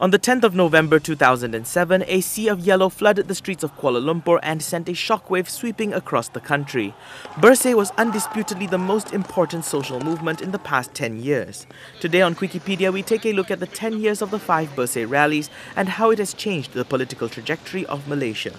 On the 10th of November 2007, a sea of yellow flooded the streets of Kuala Lumpur and sent a shockwave sweeping across the country. Bersih was undisputedly the most important social movement in the past 10 years. Today on Quickiepedia, we take a look at the 10 years of the five Bersih rallies and how it has changed the political trajectory of Malaysia.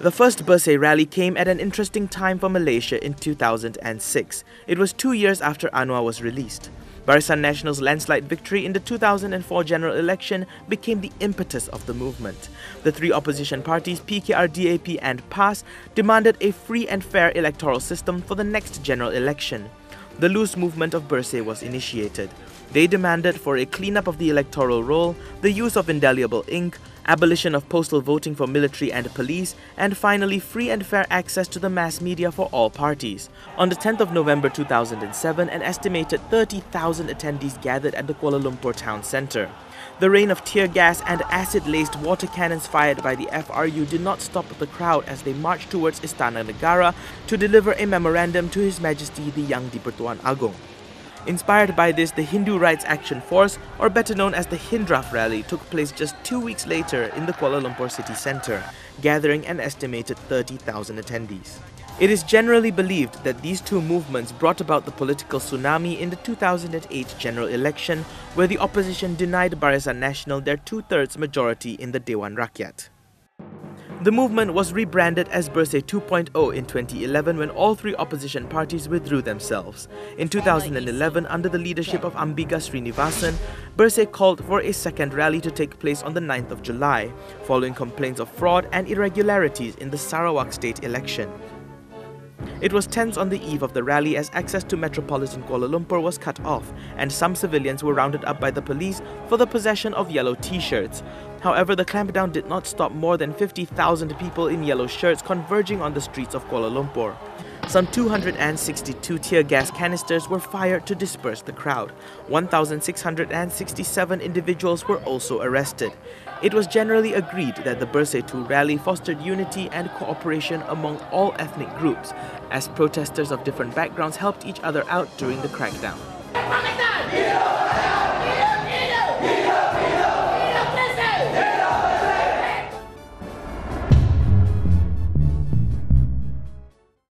The first Bersih rally came at an interesting time for Malaysia in 2006. It was two years after Anwar was released. Barisan Nasional's landslide victory in the 2004 general election became the impetus of the movement. The three opposition parties, PKR, DAP and PAS, demanded a free and fair electoral system for the next general election. The loose movement of Bersih was initiated. They demanded for a cleanup of the electoral roll, the use of indelible ink, abolition of postal voting for military and police, and finally free and fair access to the mass media for all parties. On the 10th of November 2007, an estimated 30,000 attendees gathered at the Kuala Lumpur town centre. The rain of tear gas and acid-laced water cannons fired by the FRU did not stop the crowd as they marched towards Istana Negara to deliver a memorandum to His Majesty the Yang di-Pertuan Agong. Inspired by this, the Hindu Rights Action Force, or better known as the Hindraf rally, took place just two weeks later in the Kuala Lumpur city centre, gathering an estimated 30,000 attendees. It is generally believed that these two movements brought about the political tsunami in the 2008 general election, where the opposition denied Barisan Nasional their two-thirds majority in the Dewan Rakyat. The movement was rebranded as Bersih 2.0 in 2011 when all three opposition parties withdrew themselves. In 2011, under the leadership of Ambiga Sreenevasan, Bersih called for a second rally to take place on the 9th of July, following complaints of fraud and irregularities in the Sarawak state election. It was tense on the eve of the rally as access to metropolitan Kuala Lumpur was cut off and some civilians were rounded up by the police for the possession of yellow t-shirts. However, the clampdown did not stop more than 50,000 people in yellow shirts converging on the streets of Kuala Lumpur. Some 262 tear gas canisters were fired to disperse the crowd. 1,667 individuals were also arrested. It was generally agreed that the Bersih 2 rally fostered unity and cooperation among all ethnic groups, as protesters of different backgrounds helped each other out during the crackdown.